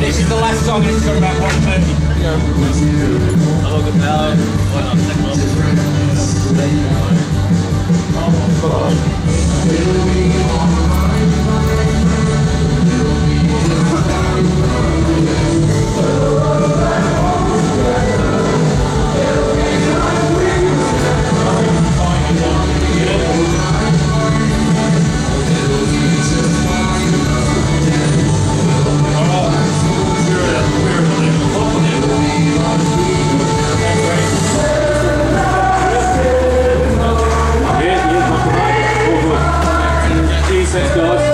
this is the last song and it's got about 130. Yeah. I'm looking down. Why not? Take 歌。